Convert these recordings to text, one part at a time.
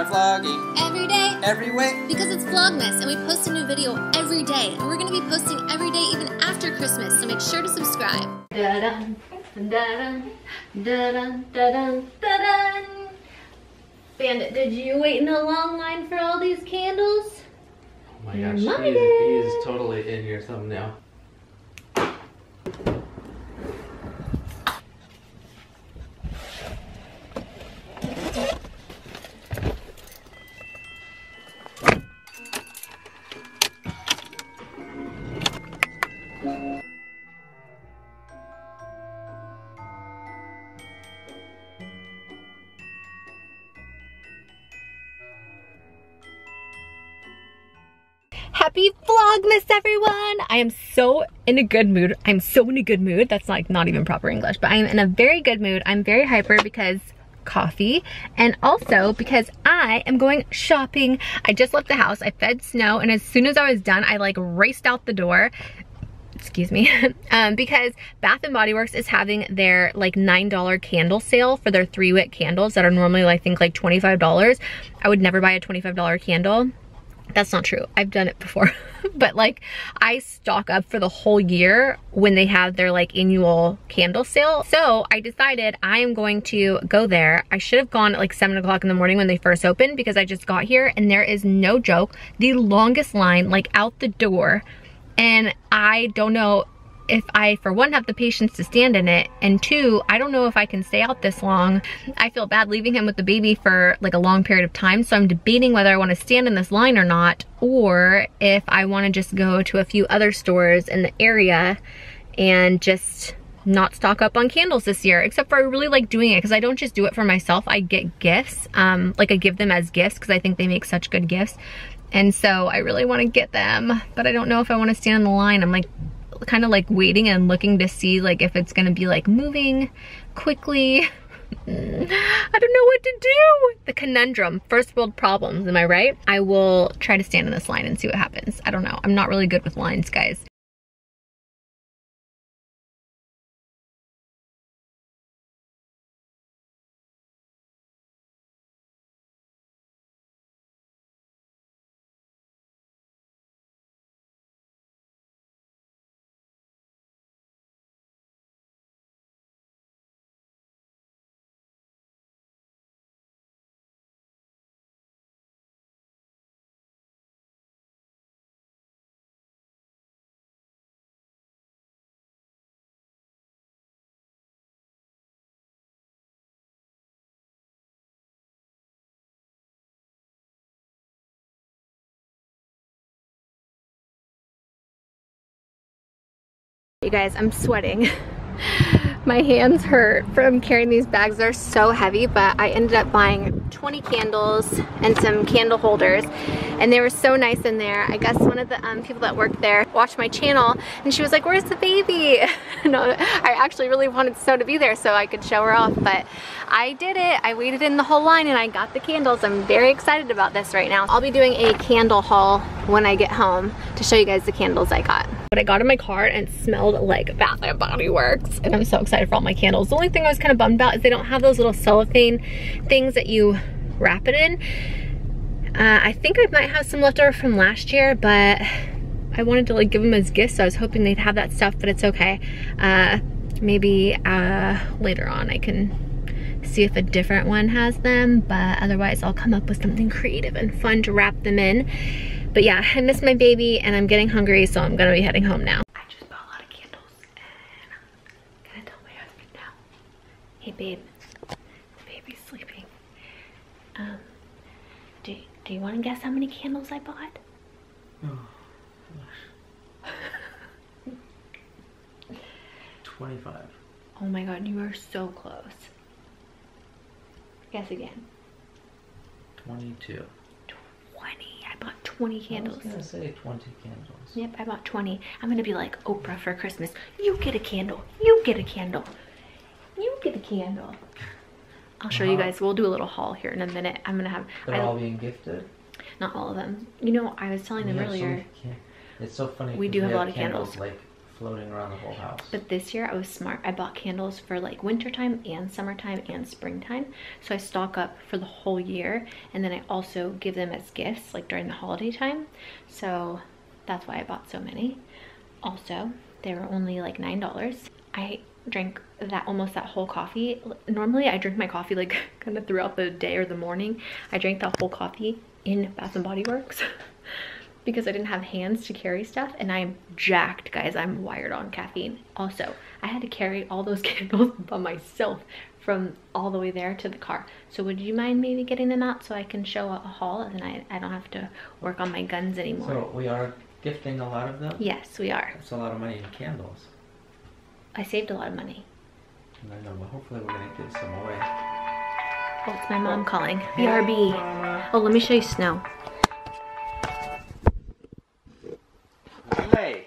are vlogging every day every way. because it's Vlogmas and we post a new video every day. And we're going to be posting every day even after Christmas, so make sure to subscribe. Da-dun, da-dun, da-dun, da-dun, da-dun. Bandit, did you wait in a long line for all these candles? Oh my gosh, he is, he is totally in your thumbnail. Happy Vlogmas, everyone! I am so in a good mood. I'm so in a good mood. That's like not even proper English, but I am in a very good mood. I'm very hyper because coffee and also because I am going shopping. I just left the house. I fed Snow and as soon as I was done, I like raced out the door excuse me, um, because Bath and Body Works is having their like $9 candle sale for their three wick candles that are normally I think like $25. I would never buy a $25 candle. That's not true. I've done it before. but like I stock up for the whole year when they have their like annual candle sale. So I decided I am going to go there. I should have gone at like seven o'clock in the morning when they first opened because I just got here and there is no joke. The longest line like out the door and I don't know if I, for one, have the patience to stand in it, and two, I don't know if I can stay out this long. I feel bad leaving him with the baby for like a long period of time, so I'm debating whether I want to stand in this line or not, or if I want to just go to a few other stores in the area and just not stock up on candles this year except for I really like doing it because I don't just do it for myself I get gifts um like I give them as gifts because I think they make such good gifts and so I really want to get them but I don't know if I want to stand in the line I'm like kind of like waiting and looking to see like if it's gonna be like moving quickly I don't know what to do. The conundrum, first world problems, am I right? I will try to stand in this line and see what happens. I don't know. I'm not really good with lines, guys. You guys, I'm sweating. My hands hurt from carrying these bags. They're so heavy, but I ended up buying 20 candles and some candle holders. And they were so nice in there. I guess one of the um, people that worked there watched my channel and she was like, where's the baby? no, I actually really wanted Snow to be there so I could show her off, but I did it. I waited in the whole line and I got the candles. I'm very excited about this right now. I'll be doing a candle haul when I get home to show you guys the candles I got. But I got in my car and it smelled like Bath and Body Works and I'm so excited for all my candles. The only thing I was kind of bummed about is they don't have those little cellophane things that you wrap it in. Uh, I think I might have some leftover from last year, but I wanted to like give them as gifts, so I was hoping they'd have that stuff, but it's okay. Uh, maybe uh, later on I can see if a different one has them, but otherwise I'll come up with something creative and fun to wrap them in. But yeah, I miss my baby and I'm getting hungry, so I'm gonna be heading home now. I just bought a lot of candles and I'm gonna tell my husband now. Hey babe, the baby's sleeping. Um, do, you wanna guess how many candles I bought? 25. Oh my god, you are so close. Guess again. 22. 20. I bought 20 I was gonna say 20 candles. Yep, I bought 20. I'm gonna be like Oprah for Christmas. You get a candle. You get a candle. You get a candle. I'll show you uh-huh. guys. We'll do a little haul here in a minute. I'm gonna have They're I- all being gifted. not all of them. You know, I was telling them have so earlier. It's so funny. We do have a lot of candles candles. like floating around the whole house. But this year I was smart. I bought candles for like wintertime and summertime and springtime. So I stock up for the whole year and then I also give them as gifts like during the holiday time. So that's why I bought so many. Also, they were only like $9. I drank that almost that whole coffee. Normally I drink my coffee like kind of throughout the day or the morning. I drank that whole coffee in Bath and Body Works. because I didn't have hands to carry stuff and I'm jacked guys I'm wired on caffeine also I had to carry all those candles by myself from all the way there to the car so would you mind maybe getting them out so I can show a, haul and I, I don't have to work on my guns anymore So we are gifting a lot of them? yes we are That's a lot of money in candles. I saved a lot of money I know, but hopefully we're gonna give some away. oh it's my mom calling BRB oh let me show you snow Hey,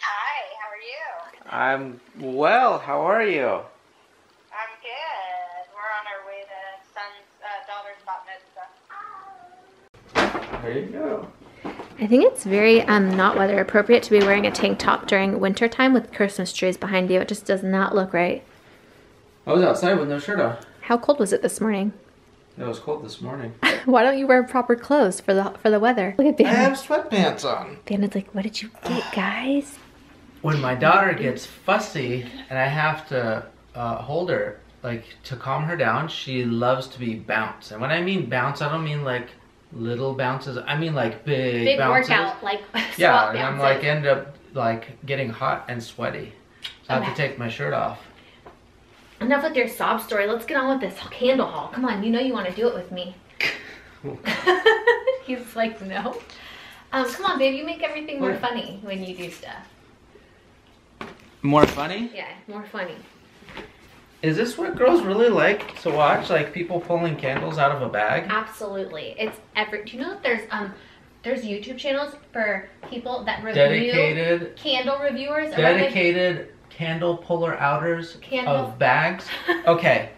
Hi, how are you? I'm well. How are you? I'm good. We're on our way to son's uh, daughter's bat mitzvah. There you go. I think it's very um, not weather appropriate to be wearing a tank top during winter time with Christmas trees behind you. It just does not look right. I was outside with no shirt on. How cold was it this morning? It was cold this morning. Why don't you wear proper clothes for the for the weather? Look at I have sweatpants on. Bandit's like, what did you get, guys? When my daughter gets fussy and I have to uh, hold her, like to calm her down, she loves to be bounced. And when I mean bounce, I don't mean like little bounces. I mean like big, Big bounces. workout, like Yeah, swap and I'm like end up like getting hot and sweaty. So I have to take my shirt off. Enough with your sob story. Let's get on with this candle haul. Come on, you know you want to do it with me. He's like, no. Um, come on, babe. You make everything more funny when you do stuff. More funny? Yeah, more funny. Is this what girls really like to watch? Like people pulling candles out of a bag? Absolutely. It's every. Do you know that there's um there's YouTube channels for people that review Dedicated, candle reviewers. dedicated candle puller outers Candle- of bags. Okay,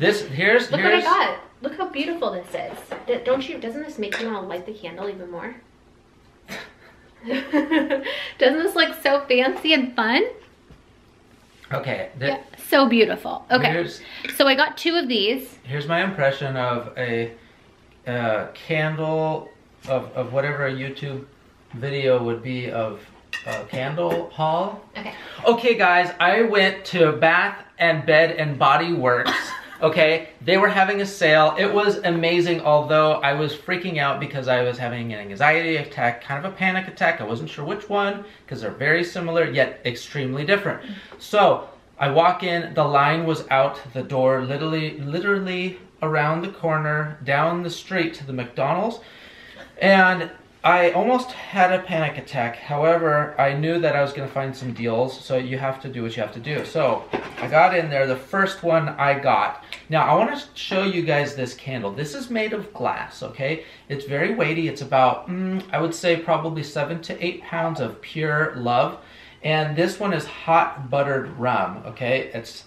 this here's Look what I got. Look how beautiful this is. Don't you? Doesn't this make you want to light the candle even more? doesn't this look so fancy and fun? Okay. Yeah, so beautiful. Okay, so I got two of these. here's my impression of a uh, candle of of whatever a YouTube video would be of a candle haul. Okay. Okay, guys, I went to Bath and Bed and Body Works. Okay, they were having a sale. It was amazing, although I was freaking out because I was having an anxiety attack, kind of a panic attack. I wasn't sure which one because they're very similar yet extremely different. So I walk in, the line was out the door, literally, literally around the corner, down the street to the McDonald's, and I almost had a panic attack. However, I knew that I was going to find some deals, so you have to do what you have to do. So I got in there, the first one I got. Now, I want to show you guys this candle. This is made of glass, okay? It's very weighty. It's about, mm, I would say, probably seven to eight pounds of pure love. And this one is hot buttered rum, okay? It's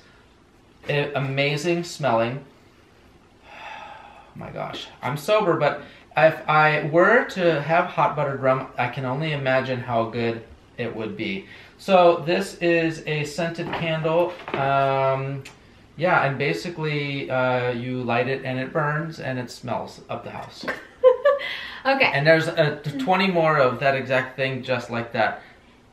amazing smelling. Oh my gosh, I'm sober, but if I were to have hot buttered rum, I can only imagine how good it would be. So this is a scented candle. Um, yeah, and basically uh, you light it and it burns and it smells up the house. Okay, And there's uh, 20 more of that exact thing just like that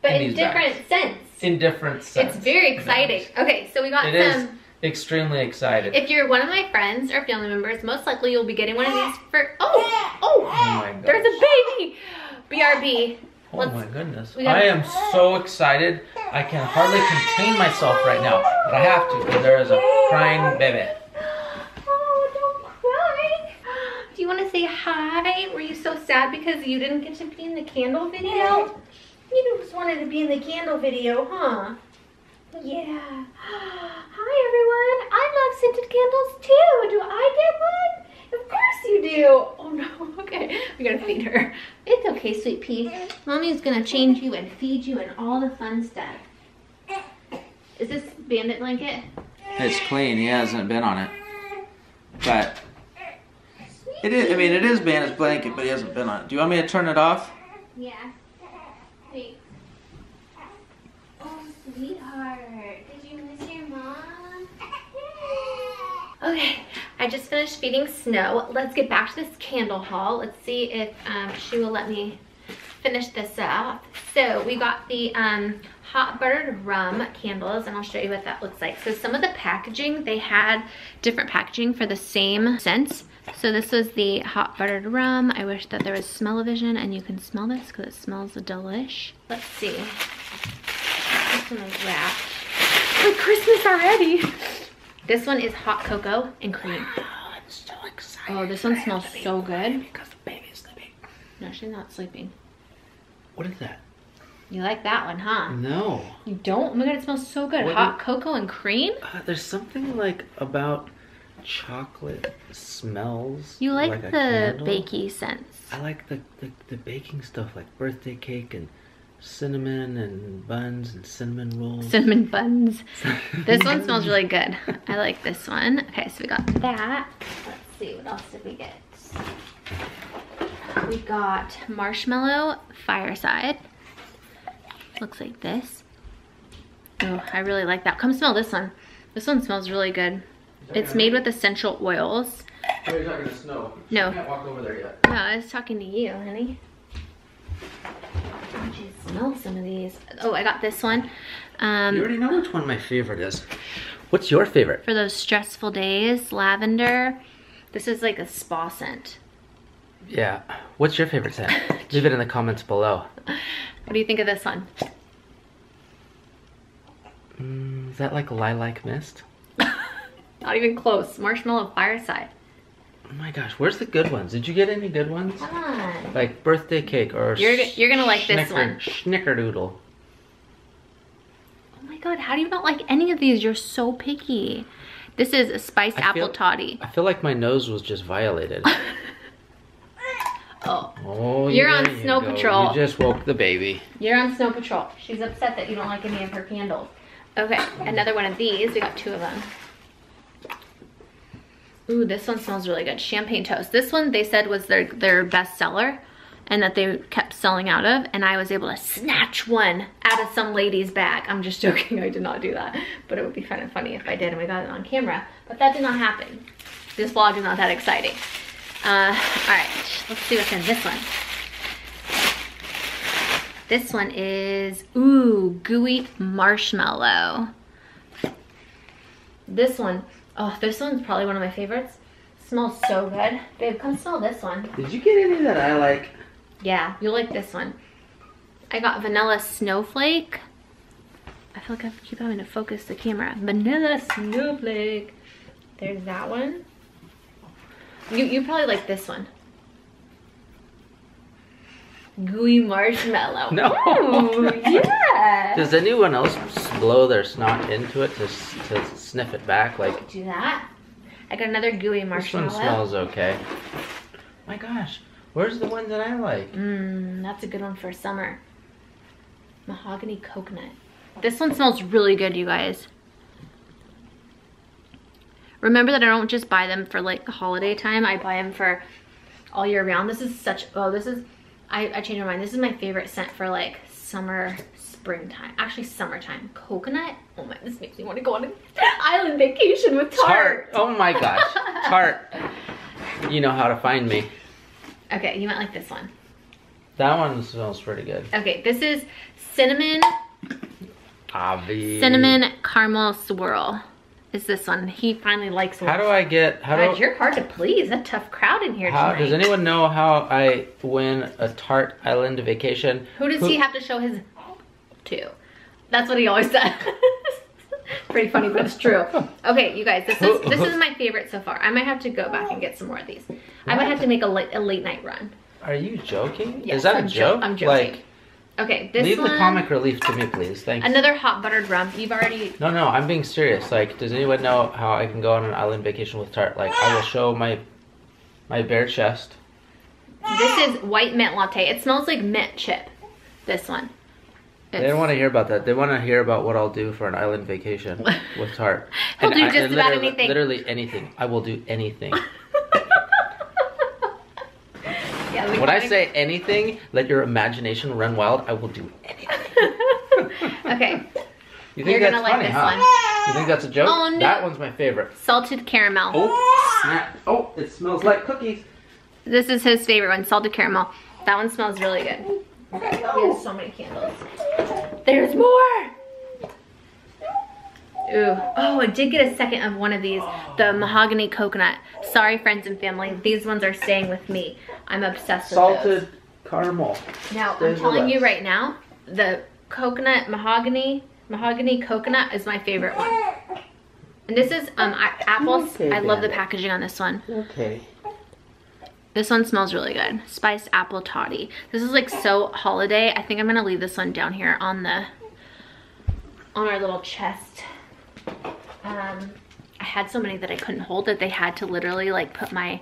but in in these different scents. in different scents. It's very exciting. Okay, so we got It some. is extremely excited. If you're one of my friends or family members, most likely you'll be getting one of these for. Oh, oh, oh my gosh. there's a baby. BRB. Oh Let's- my goodness. gotta- I am so excited. I can hardly contain myself right now. But I have to because there is a crying baby. Oh, don't cry. Do you want to say hi? Were you so sad because you didn't get to be in the candle video? You just wanted to be in the candle video, huh? Yeah. Hi, everyone. I love scented candles too. Do I get one? Of course you do. Oh no. Okay. We gotta feed her. It's okay, sweet pea. Mommy's gonna change you and feed you and all the fun stuff. Is this bandit blanket? It's clean. He hasn't been on it. But it is. I mean, it is Bandit's blanket, but he hasn't been on it. Do you want me to turn it off? Yeah. Wait. sweetheart. Did you miss your mom? Okay, I just finished feeding Snow. Let's get back to this candle haul. Let's see if um, she will let me finish this off. So we got the um, hot buttered rum candles and I'll show you what that looks like. So some of the packaging, they had different packaging for the same scents. So this was the hot buttered rum. I wish that there was smell-o-vision and you can smell this because it smells delish. Let's see. This one is wrapped. Like Christmas already. This one is hot cocoa and cream. Oh, I'm so excited. Oh, this one smells so good. Because the baby's sleeping. No, she's not sleeping. What is that? You like that one, huh? No. You don't? Oh my god, it smells so good. What Hot cocoa and cream? Uh, there's something like about chocolate smells. You like, a the candle. bakey scents. I like the, the, the baking stuff like birthday cake and cinnamon and buns and cinnamon rolls. Cinnamon buns. This one smells really good. I like this one. Okay, so we got that. Let's see, what else did we get? We got marshmallow fireside. Looks like this. Oh, I really like that. Come smell this one. This one smells really good. It's made with essential oils. Oh, you're talking to Snow. No. can't walk over there yet. No, I was talking to you, honey. Why some of these? Oh, I got this one. Um, You already know which one my favorite is. What's your favorite? for those stressful days, lavender. This is like a spa scent. Yeah. What's your favorite scent? Leave it in the comments below. What do you think of this one? Mm, is that like lilac mist? Not even close. Marshmallow fireside. Oh my gosh, where's the good ones? Did you get any good ones? Come on. Like birthday cake or You're you're gonna like this one. Snickerdoodle. Oh my god, how do you not like any of these? You're so picky. This is a spiced I apple feel- toddy. I feel like my nose was just violated. Oh, Oh, You're on there you Snow go. Patrol. You just woke the baby. you're on Snow Patrol. She's upset that you don't like any of her candles. Okay, another one of these. We got two of them. Ooh, this one smells really good. Champagne toast. This one they said was their their best seller and that they kept selling out of and I was able to snatch one out of some lady's bag. I'm just joking, I did not do that. But it would be kind of funny if I did and we got it on camera. But that did not happen. This vlog is not that exciting. Uh, all right, let's see what's in this one. This one is, ooh, gooey marshmallow. This one, oh, this one's probably one of my favorites. Smells so good. Babe, come smell this one. Did you get any that I like? Yeah, you'll like this one. I got vanilla snowflake. I feel like I keep having to focus the camera. Vanilla snowflake. There's that one. You you probably like this one. Gooey marshmallow. No. Ooh, yeah. Does anyone else blow their snot into it to, to sniff it back? Like, Do that. I got another gooey marshmallow. this marshmallow. one smells okay. My gosh, where's the one that I like? Mmm, that's a good one for summer. Mahogany coconut. This one smells really good, you guys. Remember that I don't just buy them for like the holiday time. I buy them for all year round. This is such, oh, this is, I, I changed my mind. This is my favorite scent for like summer, springtime. Actually, summertime. Coconut. Oh my, this makes me want to go on an island vacation with. Tarte. Oh my gosh, Tarte. You know how to find me. Okay, you might like this one. That one smells pretty good. Okay, this is cinnamon Avi. Cinnamon caramel swirl is this one. He finally likes one. How do I get? How God, do? you're hard to please. A tough crowd in here How tonight. does anyone know how I win a Tarte Island vacation? Who does he have to show his to? That's what he always says. Pretty funny, but it's true. Okay, you guys, this is this is my favorite so far. I might have to go back and get some more of these. I might have to make a late, a late night run. Are you joking? Yes, Is that I'm a jo- joke? I'm joking. Like, Okay, this leave one. the comic relief to me, please. Thanks. Another hot buttered rum. You've already. No, no, I'm being serious. Like, does anyone know how I can go on an island vacation with Tarte? Like, I will show my my bare chest. This is white mint latte. It smells like mint chip. This one. They don't want to hear about that. They want to hear about what I'll do for an island vacation with Tarte. He'll do I- just about literally- anything. Literally anything. I will do anything. Yeah, when I say anything, let your imagination run wild. I will do anything. okay. You think You're that's gonna like funny, this huh? one. You think that's a joke? Oh, no. That one's my favorite. Salted caramel. Oh, snap. Oh, it smells like cookies. This is his favorite one, salted caramel. That one smells really good. Okay, he has so many candles. There's more! Ooh. Oh, I did get a second of one of these. The mahogany coconut. Sorry, friends and family. These ones are staying with me. I'm obsessed with those. Salted caramel. Now, I'm telling you right now, the coconut mahogany, mahogany coconut is my favorite one. And this is um apples. Okay, I love the packaging on this one. Okay. This one smells really good. Spiced apple toddy. This is like so holiday. I think I'm gonna leave this one down here on the on our little chest. Um, I had so many that I couldn't hold that they had to literally like put my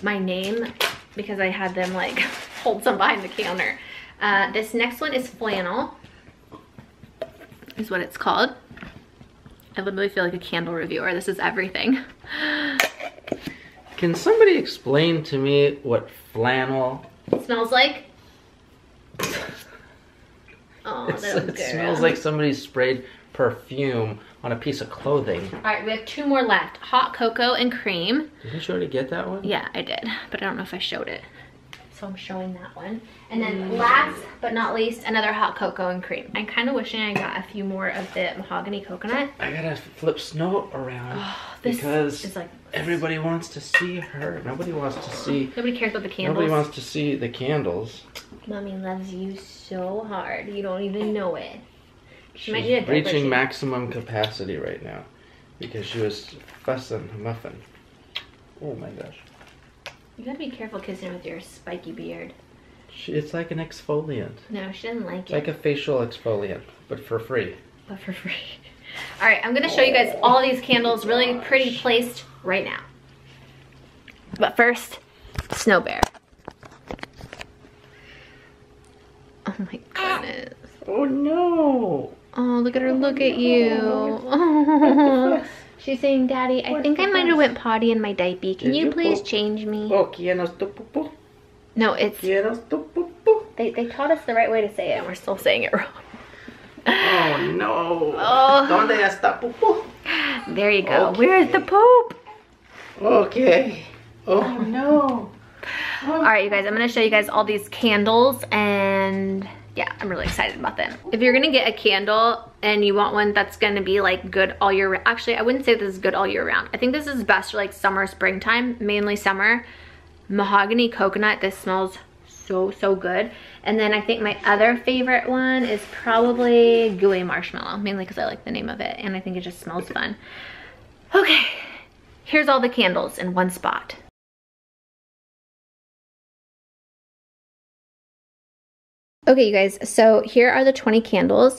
my name because I had them like hold some behind the counter. Uh, this next one is flannel, is what it's called. I literally feel like a candle reviewer. This is everything. Can somebody explain to me what flannel? It smells like. Oh, that was it good. smells like somebody sprayed perfume on a piece of clothing. All right, we have two more left. Hot cocoa and cream. Didn't you already get that one? Yeah, I did, but I don't know if I showed it. So I'm showing that one. And then last but not least, another hot cocoa and cream. I'm kind of wishing I got a few more of the mahogany coconut. I gotta flip Snow around Oh, This because is like, everybody wants to see her. Nobody wants to see. nobody cares about the candles. Nobody wants to see the candles. Mommy loves you so hard. You don't even know it. She might She's reaching maximum capacity right now because she was fussing muffin. Oh my gosh. You gotta be careful kissing with your spiky beard. She, it's like an exfoliant. No, she doesn't like It's it. like a facial exfoliant, but for free. but for free. All right, I'm gonna show you guys all these candles really oh pretty placed right now. But first, Snow Bear. Oh my ah! goodness. Oh no! Oh, look at her look at oh, you. Oh. She's saying, Daddy, I think I might have went potty in my diaper. Can you you please change me? Oh, quieres tu pupú? No, it's, Quieres tu pupú? they, they taught us the right way to say it and we're still saying it wrong. Oh no! Oh. ¿Dónde está pupú? There you go. Okay. Where's the poop? Okay. Oh, oh no! All right, you guys, I'm gonna show you guys all these candles and yeah, I'm really excited about them. If you're gonna get a candle and you want one that's gonna be like good all year actually, I wouldn't say this is good all year round. I think this is best for like summer, springtime, mainly summer. Mahogany coconut, this smells so, so good. And then I think my other favorite one is probably gooey marshmallow, mainly because I like the name of it and I think it just smells fun. Okay, here's all the candles in one spot. Okay, you guys, so here are the 20 candles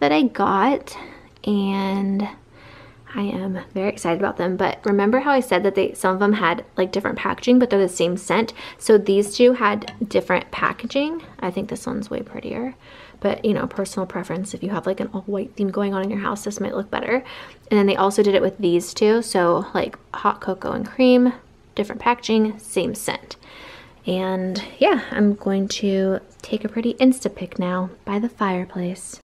that I got, and I am very excited about them. But remember how I said that they some of them had like different packaging, but they're the same scent. So these two had different packaging. I think this one's way prettier. But you know, personal preference. If you have like an all white theme going on in your house, this might look better. And then they also did it with these two. So like hot cocoa and cream, different packaging, same scent. And yeah, I'm going to take a pretty insta pic now by the fireplace.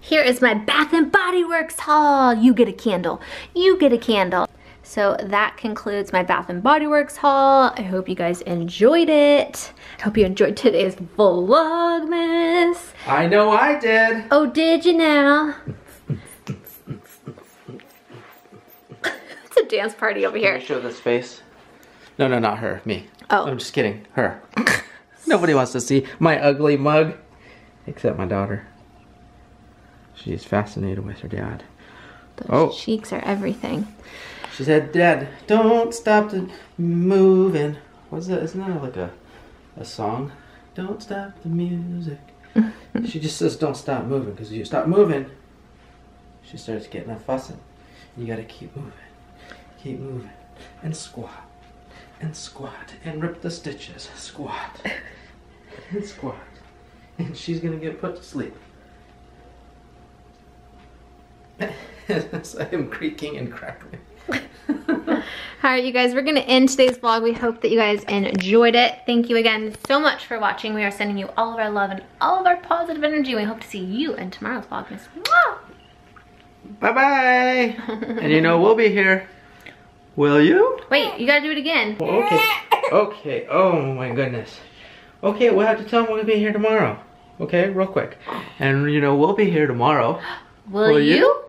Here is my Bath and Body Works haul. You get a candle. You get a candle. So that concludes my Bath and Body Works haul. I hope you guys enjoyed it. I hope you enjoyed today's Vlogmas. I know I did. Oh, did you now? it's a dance party over Can here. you show this face? No, no, not her. Me. Oh. I'm just kidding. Her. Nobody wants to see my ugly mug, except my daughter. She's fascinated with her dad. Those Oh. cheeks are everything. She said, "Dad, don't stop the moving." What's that? Isn't that like a a song? Don't stop the music. she just says, "Don't stop moving," because if you stop moving, she starts getting a fussing. You gotta keep moving, keep moving, and squat, and squat, and rip the stitches. Squat, and squat, and she's gonna get put to sleep. As I am creaking and crackling. All right, you guys, we're gonna end today's vlog. We hope that you guys enjoyed it. Thank you again so much for watching. We are sending you all of our love and all of our positive energy. We hope to see you in tomorrow's Vlogmas. Bye-bye. and you know, we'll be here. Will you? Wait, you gotta do it again. Okay. Okay. Oh my goodness. Okay, we'll have to tell them we'll be here tomorrow. Okay, real quick. And you know, we'll be here tomorrow. Will, Will you? you?